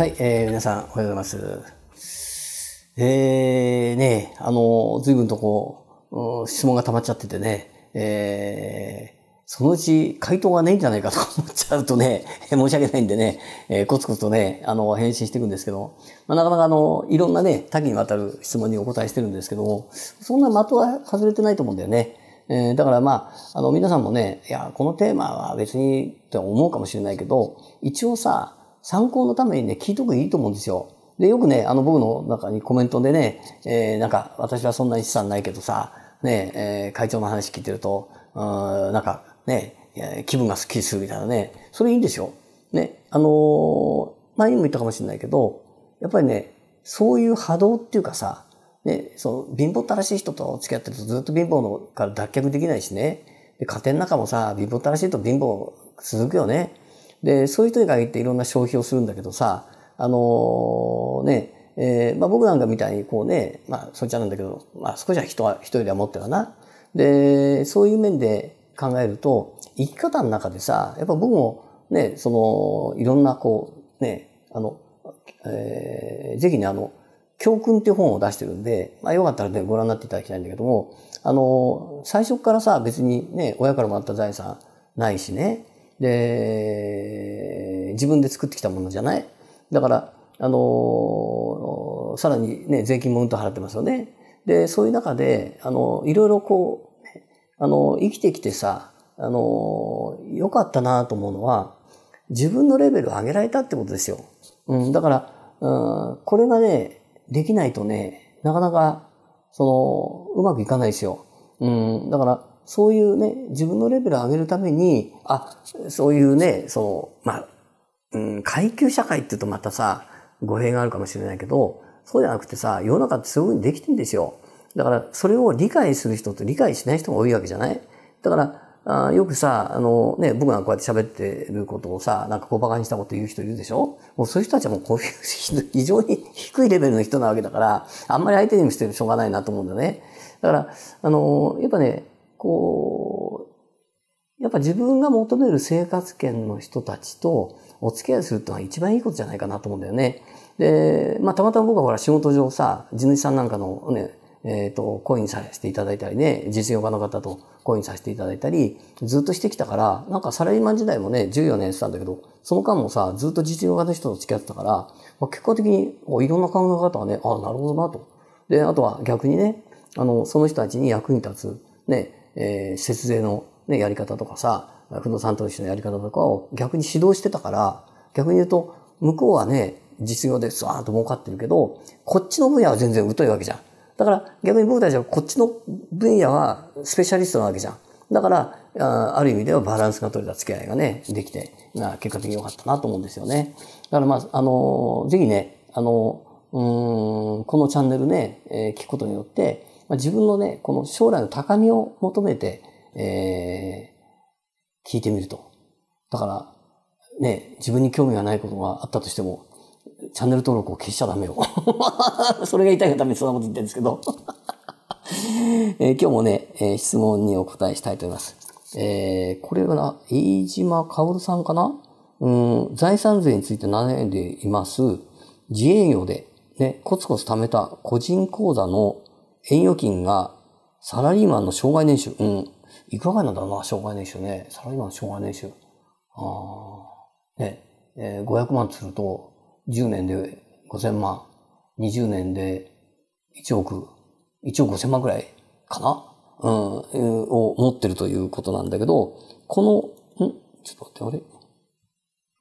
はい、えー、皆さんおはようございます。えー、ね、あの、随分とこう、質問が溜まっちゃっててね、えー、そのうち回答がないんじゃないかと思っちゃうとね、申し訳ないんでね、えー、コツコツとね、あの、返信していくんですけど、まあ、なかなかあの、いろんなね、多岐にわたる質問にお答えしてるんですけども、そんな的は外れてないと思うんだよね。えー、だからまあ、あの、皆さんもね、いや、このテーマは別にって思うかもしれないけど、一応さ、参考のためにね、聞いとくいいと思うんですよ。で、よくね、あの僕の中にコメントでね、えー、なんか、私はそんなに資産ないけどさ、ね、えー、会長の話聞いてると、うん、なんか、ね、気分がスッキリするみたいなね、それいいんですよ。ね、あのー、前にも言ったかもしれないけど、やっぱりね、そういう波動っていうかさ、ね、その貧乏ったらしい人と付き合ってるとずっと貧乏のから脱却できないしね。で家庭の中もさ、貧乏ったらしいと貧乏続くよね。で、そういう人に限っていろんな消費をするんだけどさ、あのー、ね、えー、まあ僕なんかみたいにこうね、まあそっちなんだけど、まあ少しは人は、一人では持ってるな。で、そういう面で考えると、生き方の中でさ、やっぱ僕もね、その、いろんなこう、ね、あの、えー、ぜひね、あの、教訓っていう本を出してるんで、まあよかったらね、ご覧になっていただきたいんだけども、あの、最初からさ、別にね、親からもらった財産ないしね、で、自分で作ってきたものじゃない？だから、あの、さらにね、税金もうんと払ってますよね。で、そういう中で、あの、いろいろこう、あの、生きてきてさ、あの、良かったなと思うのは、自分のレベルを上げられたってことですよ。うん、だから、うん、これがね、できないとね、なかなか、その、うまくいかないですよ。うん、だから、そういうね、自分のレベルを上げるために、あ、そういうね、その、まあ、うん、階級社会って言うとまたさ、語弊があるかもしれないけど、そうじゃなくてさ、世の中ってそういうふうにできてるんですよ。だから、それを理解する人と理解しない人が多いわけじゃない？だから、あよくさ、あのね、僕がこうやって喋ってることをさ、なんか小馬鹿にしたこと言う人いるでしょ？もうそういう人たちはもうこういう非常に低いレベルの人なわけだから、あんまり相手にもしてるしょうがないなと思うんだよね。だから、あの、やっぱね、こう、やっぱ自分が求める生活圏の人たちとお付き合いするってのは一番いいことじゃないかなと思うんだよね。で、まあたまたま僕はほら仕事上さ、地主さんなんかのね、えっ、ー、と、コインさせていただいたりね、実業家の方とコインさせていただいたり、ずっとしてきたから、なんかサラリーマン時代もね、14年したんだけど、その間もさ、ずっと実業家の人と付き合ってたから、まあ、結果的にいろんな考え方がね、ああ、なるほどなと。で、あとは逆にね、あの、その人たちに役に立つ、ね、えー、節税の、ね、やり方とかさ、不動産投資のやり方とかを逆に指導してたから、逆に言うと、向こうはね、実業でスワーンと儲かってるけど、こっちの分野は全然疎いわけじゃん。だから逆に僕たちはこっちの分野はスペシャリストなわけじゃん。だから、あある意味ではバランスが取れた付き合いがね、できて、な結果的に良かったなと思うんですよね。だからまあ、あの、ぜひね、あの、うん、このチャンネルね、えー、聞くことによって、まあ、自分のね、この将来の高みを求めて、えー、聞いてみると。だから、ね、自分に興味がないことがあったとしても、チャンネル登録を消しちゃダメよ。それが痛いがためにそんなこと言ってるんですけど。えー、今日もね、えー、質問にお答えしたいと思います。えー、これはな、飯島薫さんかな？うん、財産税について悩んでいます。自営業で、ね、コツコツ貯めた個人口座の円預金がサラリーマンの障害年収。うん。いかがなんだろうな、障害年収ね。サラリーマンの障害年収。ああ。ね。えー、500万すると、10年で5000万。20年で1億、1億5000万くらいかな？うん、を持ってるということなんだけど、この、ん？ちょっと待って、あれ？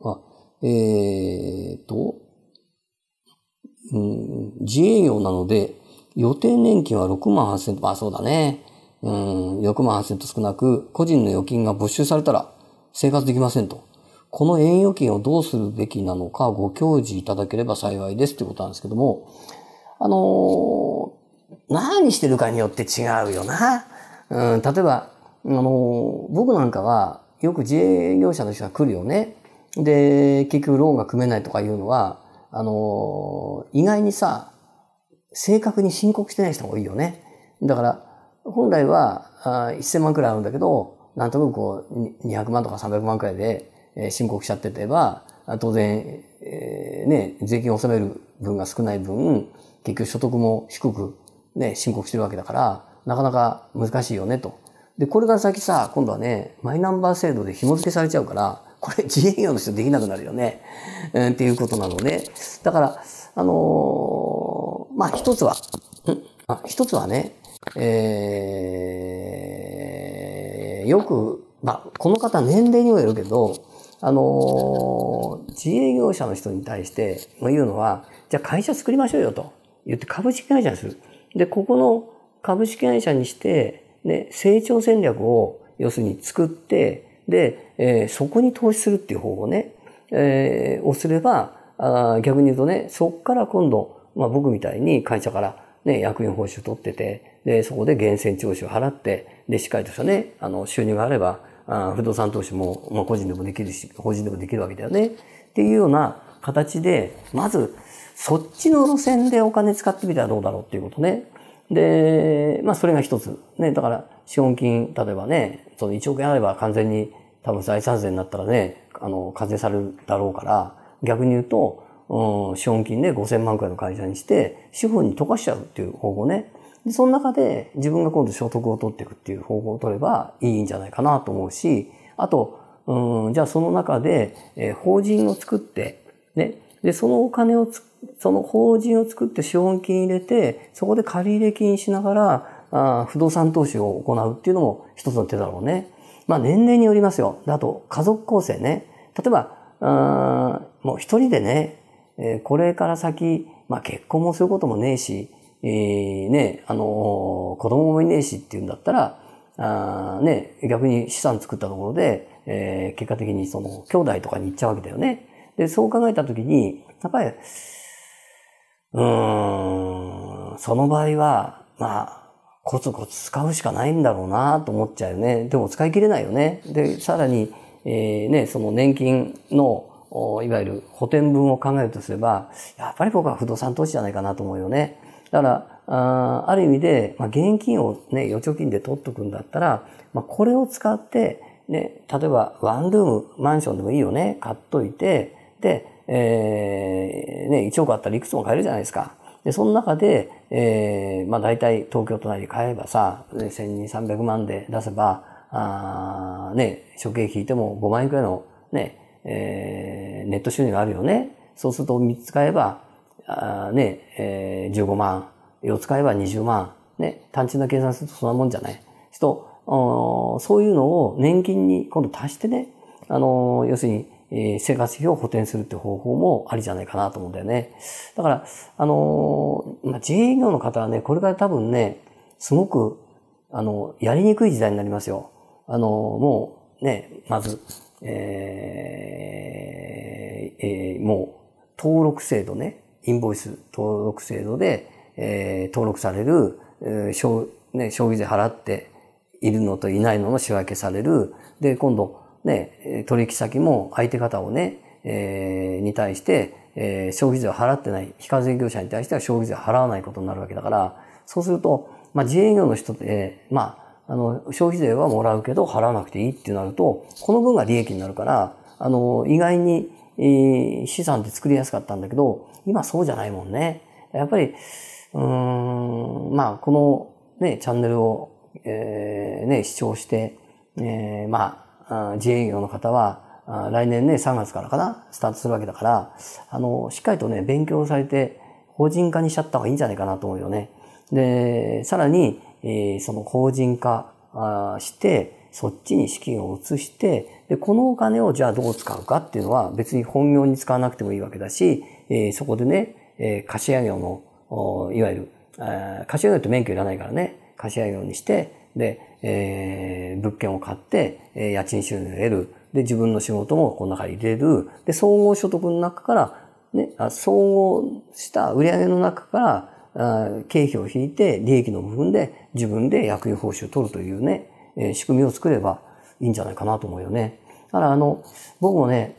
あ、えーと、うん、自営業なので、予定年金は6万8000と、あ、そうだね。うん、6万8000と少なく、個人の預金が没収されたら生活できませんと。この円預金をどうするべきなのかご教示いただければ幸いですということなんですけども、あのー、何してるかによって違うよな。うん、例えば、あのー、僕なんかはよく自営業者の人が来るよね。で、結局ローンが組めないとかいうのは、あのー、意外にさ、正確に申告してない人が多いよね。だから、本来はあ1000万くらいあるんだけど、なんとなくこう、200万とか300万くらいで申告しちゃっててば、当然、えー、ね、税金を納める分が少ない分、結局所得も低くね、申告してるわけだから、なかなか難しいよねと。で、これから先さ、今度はね、マイナンバー制度で紐付けされちゃうから、これ自営業の人できなくなるよね。うん、っていうことなので、だから、あのー、まあ、一つは、あ一つはね、えー、よく、まあ、この方年齢にもよるけど、あのー、自営業者の人に対して言うのは、じゃあ会社作りましょうよと言って株式会社にする。で、ここの株式会社にして、ね、成長戦略を要するに作って、で、えー、そこに投資するっていう方法ね、えー、をすれば、あ逆に言うとね、そこから今度、まあ僕みたいに会社からね、役員報酬取ってて、で、そこで源泉徴収払って、で、しっかりとしたね、あの、収入があれば、あ不動産投資も、まあ個人でもできるし、法人でもできるわけだよね。っていうような形で、まず、そっちの路線でお金使ってみたらどうだろうっていうことね。で、まあそれが一つ。ね、だから資本金、例えばね、その1億円あれば完全に多分財産税になったらね、あの、課税されるだろうから、逆に言うと、うん、資本金で5000万くらいの会社にして、資本に溶かしちゃうっていう方法ね。で、その中で自分が今度所得を取っていくっていう方法を取ればいいんじゃないかなと思うし、あと、うん、じゃあその中で、えー、法人を作って、ね、で、そのお金をつ、その法人を作って資本金入れて、そこで借入金しながら、あ不動産投資を行うっていうのも一つの手だろうね。まあ年齢によりますよ。あと、家族構成ね。例えば、あもう一人でね、え、これから先、まあ結婚もすることもねえし、えー、ね、あのー、子供もいねえしっていうんだったら、あね、逆に資産作ったところで、えー、結果的にその兄弟とかに行っちゃうわけだよね。で、そう考えたときに、やっぱり、うん、その場合は、まあ、コツコツ使うしかないんだろうなと思っちゃうよね。でも使い切れないよね。で、さらに、えー、ね、その年金の、いわゆる補填分を考えるとすれば、やっぱり僕は不動産投資じゃないかなと思うよね。だから、あある意味で、まあ、現金をね、預貯金で取っとくんだったら、まあ、これを使って、ね、例えばワンルーム、マンションでもいいよね、買っといて、で、えー、ね、1億あったらいくつも買えるじゃないですか。で、その中で、えー、まあ大体東京都内で買えばさ、1200 300万で出せば、あね、諸経費引いても5万円くらいのね、えー、ネット収入があるよね。そうすると3つ買えば、あね、えー、15万、4つ買えば20万。ね、単純な計算するとそんなもんじゃない。と、そういうのを年金に今度足してね、あの、要するに、え生活費を補填するって方法もありじゃないかなと思うんだよね。だから、あのまあ、自営業の方はね、これから多分ね、すごく、あの、やりにくい時代になりますよ。あのもうね、まず、え、えー、もう、登録制度ね、インボイス登録制度で、えー、登録される、えー消ね、消費税払っているのといないのの仕分けされる。で、今度、ね、取引先も相手方をね、えー、に対して、えー、消費税を払ってない、非課税業者に対しては消費税を払わないことになるわけだから、そうすると、まあ自営業の人って、まあ、あの、消費税はもらうけど払わなくていいってなると、この分が利益になるから、あの、意外に、えー、資産って作りやすかったんだけど、今そうじゃないもんね。やっぱり、うん、まあ、このね、チャンネルを、えー、ね、視聴して、えー、まあ、自営業の方は、来年ね、3月からかな、スタートするわけだから、あの、しっかりとね、勉強されて、法人化にしちゃった方がいいんじゃないかなと思うよね。で、さらに、えー、その法人化して、そっちに資金を移して、で、このお金をじゃあどう使うかっていうのは別に本業に使わなくてもいいわけだし、えー、そこでね、えー、貸家業の、いわゆる、貸家業って免許いらないからね、貸家業にして、で、えー、物件を買って、えー、家賃収入を得る。で、自分の仕事もこの中に入れる。で、総合所得の中から、ね、あ総合した売上の中から、経費を引いて、利益の部分で自分で役員報酬を取るというね、仕組みを作ればいいんじゃないかなと思うよね。だからあの、僕もね、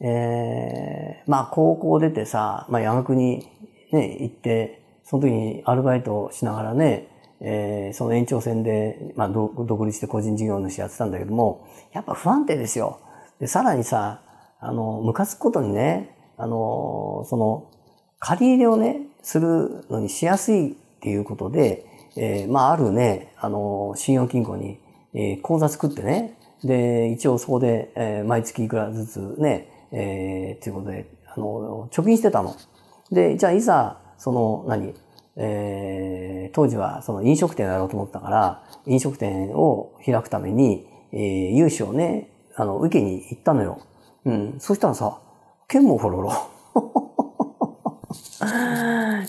えー、まあ高校出てさ、まあ夜学にね、行って、その時にアルバイトしながらね、えー、その延長線で、まあ、独立して個人事業主やってたんだけども、やっぱ不安定ですよ。で、さらにさ、あの、ムカつくことにね、あの、その、借り入れをね、するのにしやすいっていうことで、えー、まあ、あるね、あの、信用金庫に、えー、口座作ってね、で、一応そこで、えー、毎月いくらずつね、えー、ということで、あの、貯金してたの。で、じゃあいざ、その、何、えー、当時はその飲食店をやろうと思ったから、飲食店を開くために、えー、融資をね、あの、受けに行ったのよ。うん。そしたらさ、剣もほろろ。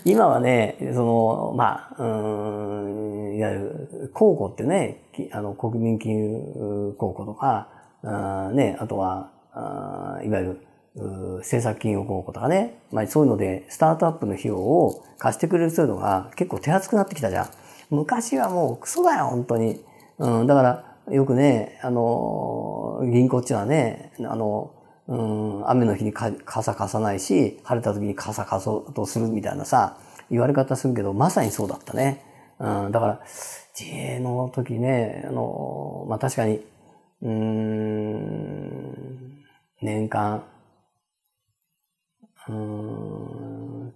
今はね、その、まあ、うん、いわゆる、公庫ってね、あの、国民金融公庫とか、あね、あとは、あいわゆる、政策金融公庫とかね、まあそういうので、スタートアップの費用を貸してくれる制度が結構手厚くなってきたじゃん。昔はもうクソだよ、本当に。うん、だから、よくね、あの、銀行っていうのはね、あの、うん、雨の日に傘貸さないし、晴れた時に傘貸そうとするみたいなさ、言われ方するけど、まさにそうだったね。うん、だから、自営の時ね、あの、まあ、確かに、うん、年間、うん、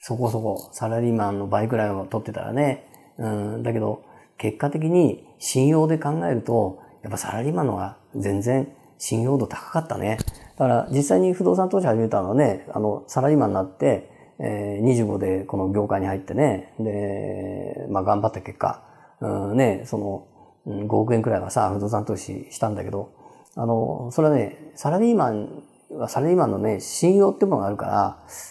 そこそこサラリーマンの倍くらいを取ってたらね、うん、だけど、結果的に信用で考えると、やっぱサラリーマンの方が全然信用度高かったね。だから実際に不動産投資始めたのはね、あの、サラリーマンになって、えー、25でこの業界に入ってね、で、まあ頑張った結果、うん、ね、その、5億円くらいはさ、不動産投資したんだけど、あの、それはね、サラリーマンはサラリーマンのね、信用ってものがあるから、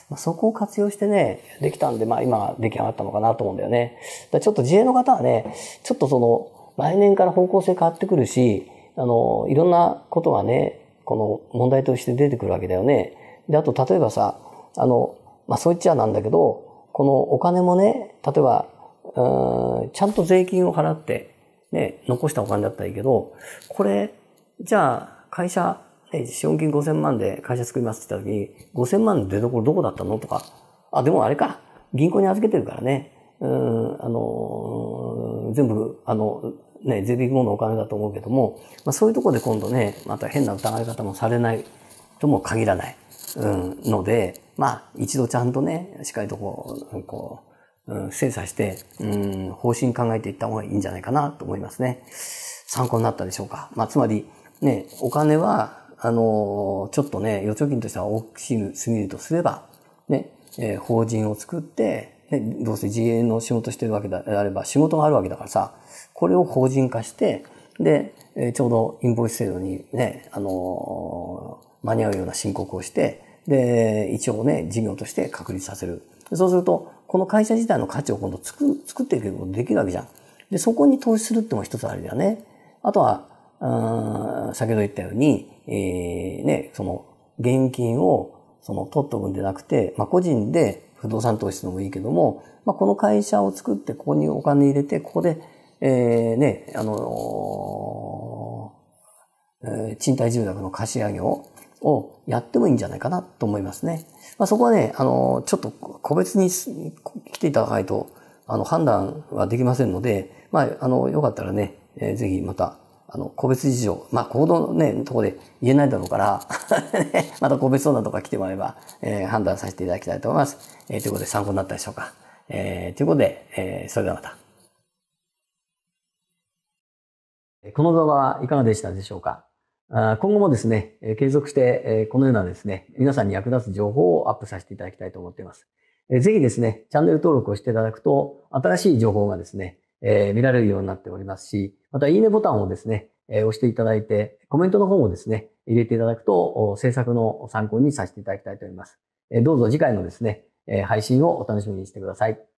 まあ、そこを活用してね、できたんで、まあ今出来上がったのかなと思うんだよね。だちょっと自営の方はね、ちょっとその、来年から方向性変わってくるし、あの、いろんなことがね、この問題として出てくるわけだよね。で、あと例えばさ、あの、まあそう言っちゃなんだけど、このお金もね、例えば、うんちゃんと税金を払って、ね、残したお金だったらいいけど、これ、じゃあ、会社、ね、資本金5000万で会社作りますって言った時に、5000万の出所どこだったの？とか、あ、でもあれか、銀行に預けてるからね、うん、あの、全部、あの、ね、税引き後のお金だと思うけども、まあ、そういうところで今度ね、また変な疑い方もされないとも限らない、うん、ので、まあ、一度ちゃんとね、しっかりとこう、こう、うん、精査して、うん、方針考えていった方がいいんじゃないかなと思いますね。参考になったでしょうか。まあ、つまり、ね、お金は、あの、ちょっとね、預貯金としては大きすぎるとすれば、ね、えー、法人を作って、ね、どうせ自営の仕事してるわけであれば、仕事があるわけだからさ、これを法人化して、で、ちょうどインボイス制度にね、あの、間に合うような申告をして、で、一応ね、事業として確立させる。そうすると、この会社自体の価値を今度作作っていくことができるわけじゃん。で、そこに投資するっても一つあるよね。あとは、うん先ほど言ったように、えー、ね、その、現金を、その、取っとくんでなくて、まあ、個人で不動産投資するのもいいけども、まあ、この会社を作って、ここにお金入れて、ここでえー、ね、あのー、賃貸住宅の貸し上げをやってもいいんじゃないかなと思いますね。まあ、そこはね、あの、ちょっと個別に来ていただかないと、あの、判断はできませんので、まあ、あの、よかったらね、えー、ぜひまた、あの、個別事情、まあ、行動のね、ところで言えないだろうから また個別相談とか来てもらえば、えー、判断させていただきたいと思います。えー、ということで参考になったでしょうか。えー、ということで、えー、それではまた。この動画はいかがでしたでしょうか今後もですね、継続してこのようなですね、皆さんに役立つ情報をアップさせていただきたいと思っています。ぜひですね、チャンネル登録をしていただくと、新しい情報がですね、えー見られるようになっておりますし、またいいねボタンをですねえ、押していただいて、コメントの方もですね、入れていただくと、制作の参考にさせていただきたいと思いますえ。どうぞ次回のですねえ、配信をお楽しみにしてください。